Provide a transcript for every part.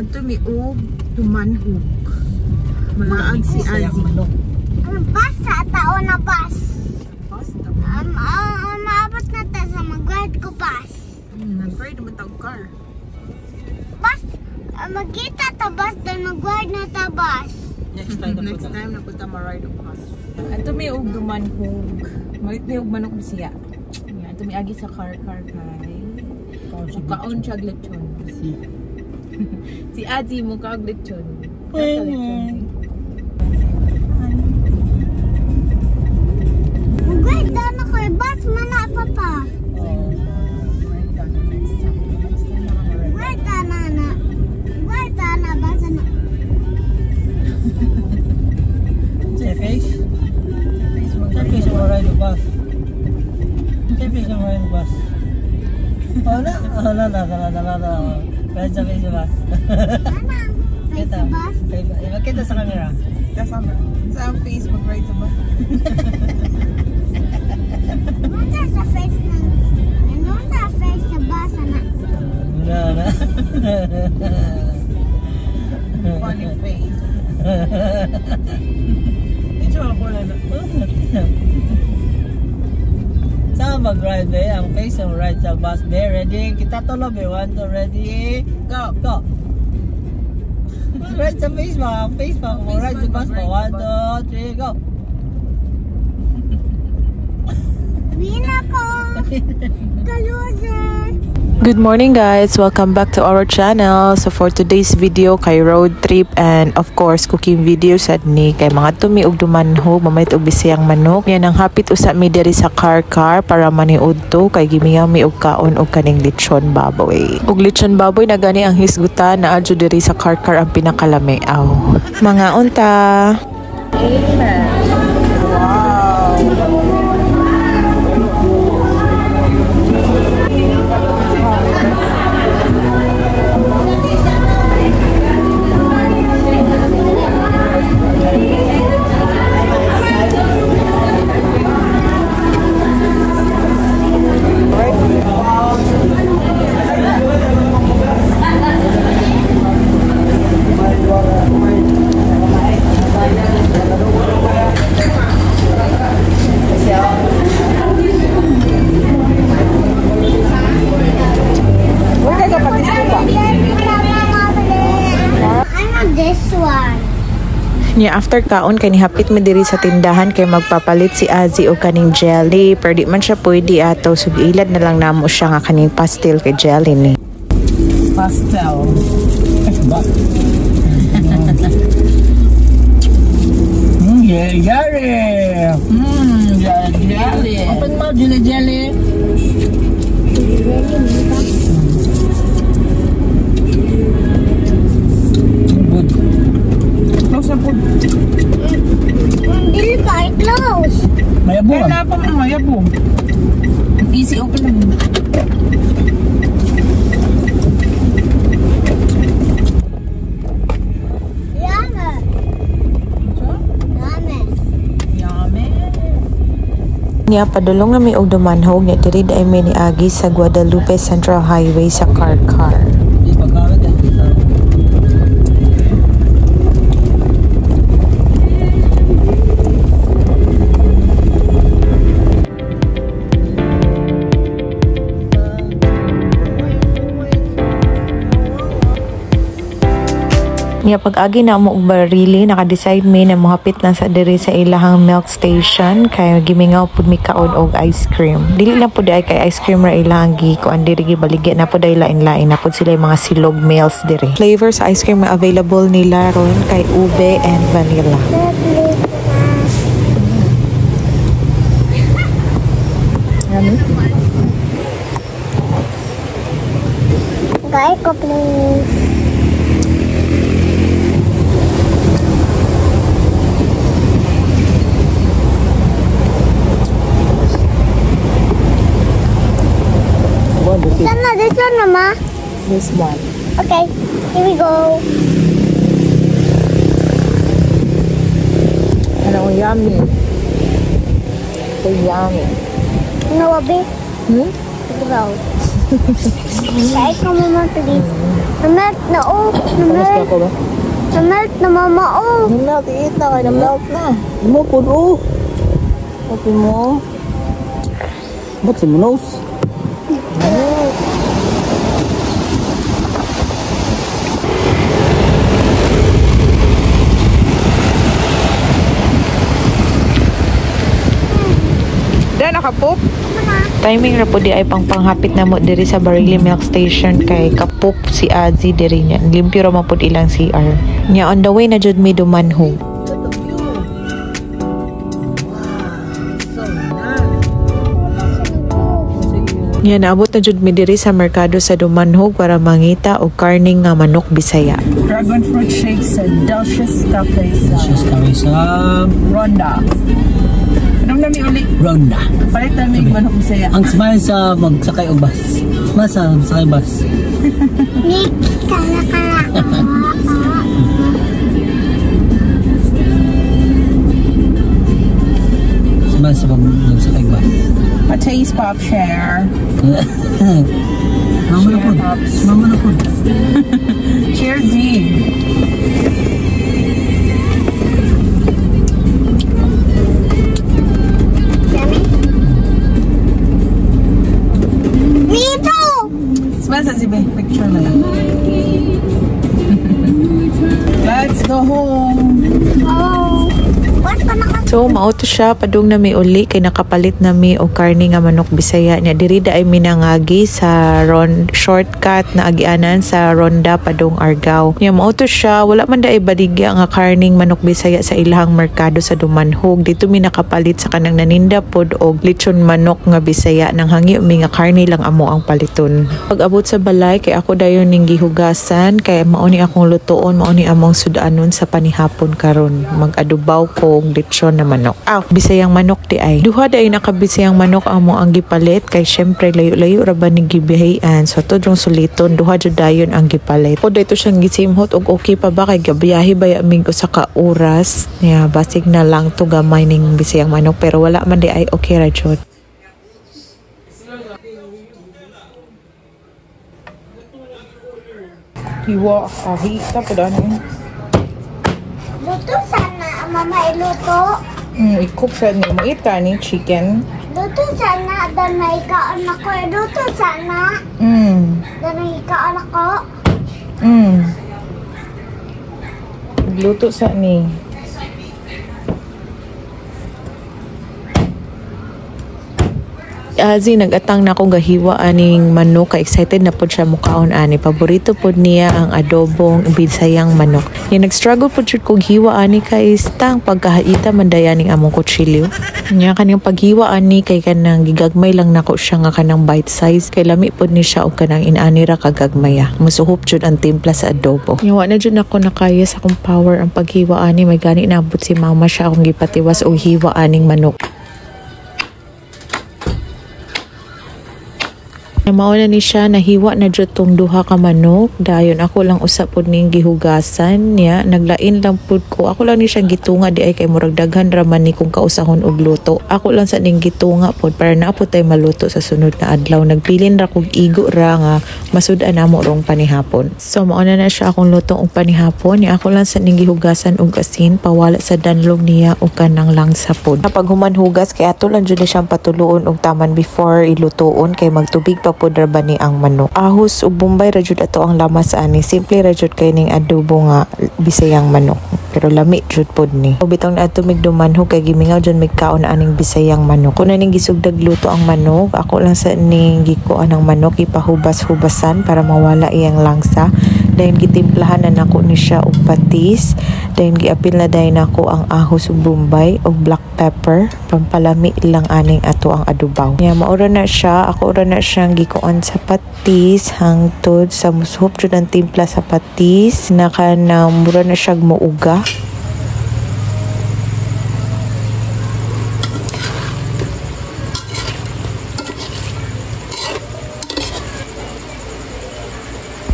Adto mi og tumanhog. Malaag si Azi. Ang bus sa tao na bus. Basta. Um, uh, maabot na ta sa mag-ride ko bus. Hmm, nag-ride naman tag car. Bus, uh, magkita ta bus, then mag-ride na ta bus. Next time na Next time na punta ma-ride og bus. Ato mi og tumanhog. Malit mi og manok siya. Ato mi agi sa car car kay. Mukaon siya lechon. Si Azi mukha og lechon. Lechon. Na. Ride sa face face Kita. sa bus. Makita sa camera. Sa Facebook ride sa bus. Ano sa face ng... Ano sa face sa bus na? Wala na. Funny face. Ito ako na na. Saan mag-ride be? Ang face ang ride sa bus be. Ready? Kita tuloy be. One, two, ready? Go! Go! Ride sa face ba? Ang face ba? Kung ride sa bus ba? One, two, three, go! Wina ko! Kaluser! Good morning guys! Welcome back to our channel. So for today's video kay road trip and of course cooking video sad ni kay mga tumi og dumanho mamait og bisayang manok. Yan ang hapit usa mi diri sa car car para maniud to kay gimiyaw mi og kaon og kaning lechon baboy. Og lechon baboy na gani ang hisgutan na adyo diri sa car car ang pinakalami aw. Mga unta. I Nya after kaon kay nihapit mi diri sa tindahan kay magpapalit si Azi og kaning jelly pero di man siya pwede ato sug ilad na lang namo siya nga kaning pastel kay jelly ni. Pastel. Hmm, jelly, jelly. Hmm, jelly, jelly. Open mo, jelly, jelly. Po. Easy open lang. Nya padulong na mi og dumanhog nya diri dai mi ni Agi sa Guadalupe Central Highway sa car car. Nya pag-agi na mo og barili naka-decide mi na mohapit na sa diri sa ilahang milk station kay gimingaw pud mi kaon og ice cream. Dili na pud ay kay ice cream ra ilang gi ko andi gi baligya na pud ay lain-lain na pud sila yung mga silog meals diri. Flavors ice cream available nila ron kay ube and vanilla. Guy ko please. this one. Okay, here we go. Ano, yummy. So yummy. Ano, Abi? Hmm? Ikaw. Kaya ka mama tuloy. Namelt na, oh. Namelt. Namelt na, mama, oh. Namelt, iit na kayo. Namelt na. Mo, puno. Kapi mo. Ba't si Minos? Nakapop. Timing ra po di ay pang panghapit na mo diri sa Barili Milk Station kay kapop si Azi diri niya. Limpyo ra man pud ilang CR. Nya on the way na jud mi nice. Nya naabot na jud mi diri sa merkado sa Dumanhog para mangita og karning nga manok Bisaya. Dragon fruit shake sa Delicious Cafe sa Just Ronda. Anong nami uli? Ronda. Palit na may manok bisaya. Ang smile sa magsakay og bus. Smile sa magsakay bus. Nick, kala kala. Smile sa magsakay bus. A taste pop share. Mama na po. Mama na po. Cheers, Z. mauto siya padung na mi uli kay nakapalit na mi og karni nga manok Bisaya nya diri ay minangagi sa ron shortcut na agianan sa Ronda padung Argao. Nya mauto siya wala man da ay baligya nga karning manok Bisaya sa ilahang merkado sa Dumanhog. Dito mi nakapalit sa kanang naninda pod og lechon manok nga Bisaya nang hangi mi nga karni lang amo ang paliton. Pag abot sa balay kay ako dayon ning gihugasan kay mao ni akong lutoon mao ni among sudanon sa panihapon karon. Mag-adubaw ko og lechon na manok. Ah, bisayang manok di ay. Duha day nakabisayang manok amo ang gipalit kay syempre layo-layo ra ba ni gibihayan. So tudrong suliton duha jud dayon ang gipalit. O dito siyang gisimhot og okay pa ba kay gabiyahe ba aming usa ka oras. Yeah, basig na lang to gamay ning bisayang manok pero wala man di ay okay ra jud. Hiwa. Ah, hita po daan yun. Luto sana ang mama iluto. Hmm, i-cook sa ni mo ni chicken. Luto sana dan may ikaon ako. Luto sana Hmm. dan may ikaon ako. Hmm. Luto sa ni. Azi nagatang na akong gahiwa aning manok ka excited na pod siya mukaon ani. Paborito pod niya ang adobong bisayang manok. Ni nag-struggle pod jud kog hiwa ani kay stang pagkahaita man dayaning among kutsilyo. Nya kanang paghiwa ani kay kanang gigagmay lang nako siya nga kanang bite size kay lami pod ni siya og kanang inani ra kagagmaya. Musuhop jud ang timpla sa adobo. Nya wa na jud ako nakaya sa akong power ang paghiwa ani. May gani naabot si mama siya akong gipatiwas og hiwa aning manok na mauna ni siya nahiwa na jud duha ka manok. Dayon ako lang usa pod ning gihugasan niya. Naglain lang pud ko. Ako lang ni siya gitunga di ay kay murag daghan ra man ni kung kausahon og luto. Ako lang sa ning gitunga pod para naapod tay maluto sa sunod na adlaw. Nagpilin ra kog igo ra nga masud-an namo rong panihapon. So mauna na siya akong luto og panihapon. Niya ako lang sa ning gihugasan og asin pawala sa danlog niya og kanang langsa pod kapag human hugas kay ato lang jud na siyang patuluon og taman before ilutoon kay magtubig pa pod ra ni ang manok? Ahos ug bombay ra jud ato ang lamas ani. Simple ra jud kay ning adobo nga bisayang manok. Pero lami jud pod ni. O bitong na ato migdumanho kay gimingaw jud migkaon aning bisayang manok. Kun ning gisugdag luto ang manok. Ako lang sa ning gikuan ang manok ipahubas-hubasan para mawala iyang langsa. Dayon gitimplahan na nako ni siya og patis. Dayon giapil na dayon nako ang ahos ug bombay og black pepper. Pampalami lang aning ato ang adubaw. Nya maura na siya. Ako ra na siyang gikuan sa patis hangtod sa musuhop jud ang timpla sa patis. Na kanang mura na siya muuga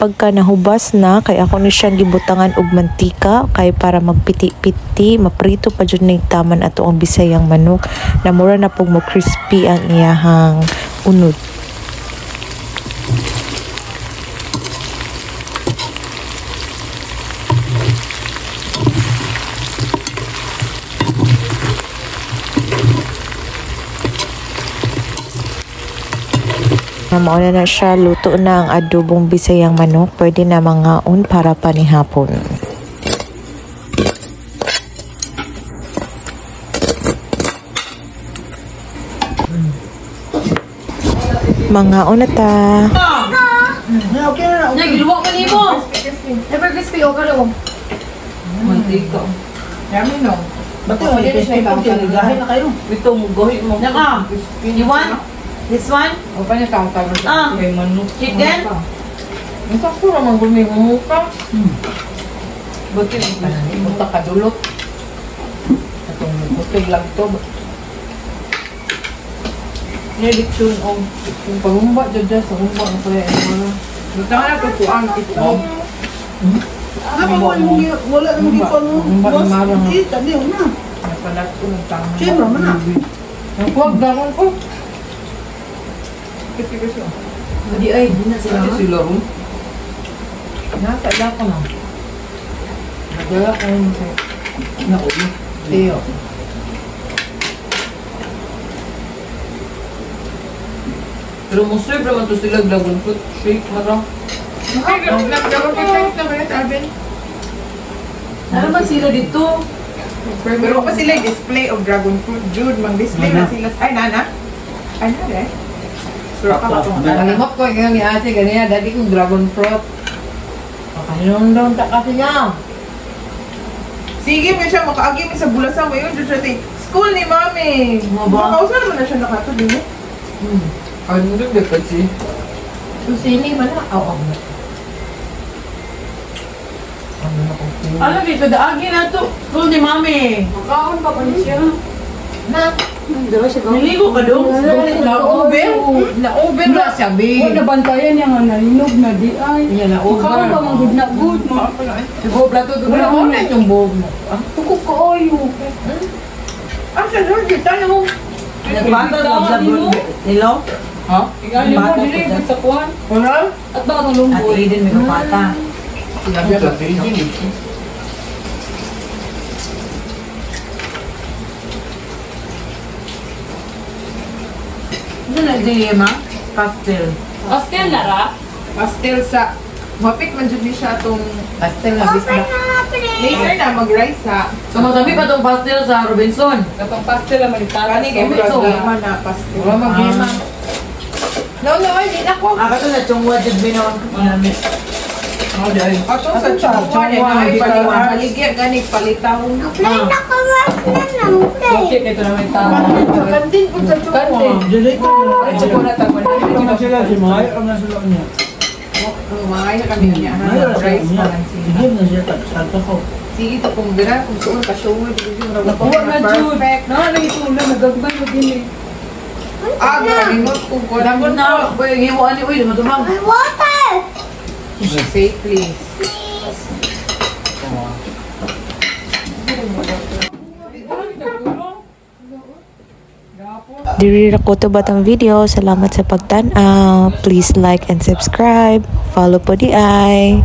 pagka nahubas na kay ako ni siyang gibutangan og mantika kay para magpiti-piti maprito pa jud ning taman ato ang bisayang manok. Na mura na pug mo crispy ang iyahang unod mauna na siya luto na ang adobong bisayang manok pwede na mangaon para panihapon Mangaon na ta. Yeah, okay na. Nya giluwa ka nimo. Ever crispy o kalo. Mantika. Yummy no. Ba't yung Pwede na siya na kayo. Ito mo mo. Naka. You want? This one? O pa niya tawag. Ah. Kay manok. Chicken? Ang sakto naman gumi mo mukha. Hmm. Buti mo pa na. Buta ka dulot. Atong butog lang to. Nediksyon o kung pagumba dyan dyan sa humba ang kaya ang mga. Buta ka na tutuan ito. Yung mga- wala namang gipon mo? Ang Boss, marang- eh, sabi mo na. Napalat ko ng tama. Siyempre, man na. Ang kuwag dakon ko. Kasi kasi. Hindi ay, hindi na sila. Hindi sila ron. Nakala ko na. Nagala ko yung sa... Naulo. Tiyo. Pero mo serve naman to sila dragon fruit shake mara. Okay, dragon fruit shake na kaya Alvin. Ano ba sila dito? Pero pa sila yung display of dragon fruit. Jude, mag-display na sila. Ay, nana. Ay, nana eh. Pa itong Nalimot ko yung ni ate ganyan, dati kong dragon fruit. Pakinundong ta kasi niya. Sige, may siya makaagi mo sa bulasan mo yun. Jude, siya tay, School ni mami. Makausa naman na siya nakato din eh. Hmm. Ano din ba kasi? Susini man na. Oo. Ano na kung Alam dito, daagi na to. Kung ni mami. Makaon pa pa siya. Na. Niligo ka doon. Na-over? Na-over na siya, be. Huwag nabantayan niya nga nalinog na di ay. Yan, na-over. Makaon pa mga good na good. Siguro plato to. Wala ko na yung buhog mo. Tukok ka ayo. Ah, siya, George, tayo mo. Nagbata lang sa buhog. Hello? Ha? Igali mo, dili sa kuwan. Wala? At baka ng lumboy. Eden may kapata. Sinabi sa Beijing. Ano na di ma? Pastel. Pastel na ra. Pastel sa... Mapit man ni siya itong... Pastel na bis Open na. na, please. Later na, mag-rice ha. Sumasabi pa tong pastel sa Robinson. Katong pastel na malitatas. Kani kay Ito. Brad na pastel. Wala mag-gima. No, no, ay, di na ko. Ah, kato na chong wajid binon. Manamit. Oh, dahil. Ato sa chongwa, eh, ay, paliwan. Paligya, gani, palitaw. Apply na ka mas na lang, Okay, ito na may tama. Kandin po sa chongwa. Dili ko. Ay, ako na. Ito na sila, si Mahay, ang nasa loob niya. Na kami niya. Nasa Rice loob niya. sila. Sige na siya, salta ko. Sige, ito kung dira, kung suon ka show mo, Nakuha na Jude. Na, nagitulo. Nagagbay mo din eh. Ah, galingot kung ko. Dapat na. Hiwaan ni Uy. Matumang. Ay, water! Safe, please. Diri ra ko to batang video. Salamat sa pagtan-aw. Please like and subscribe. Follow po di ay.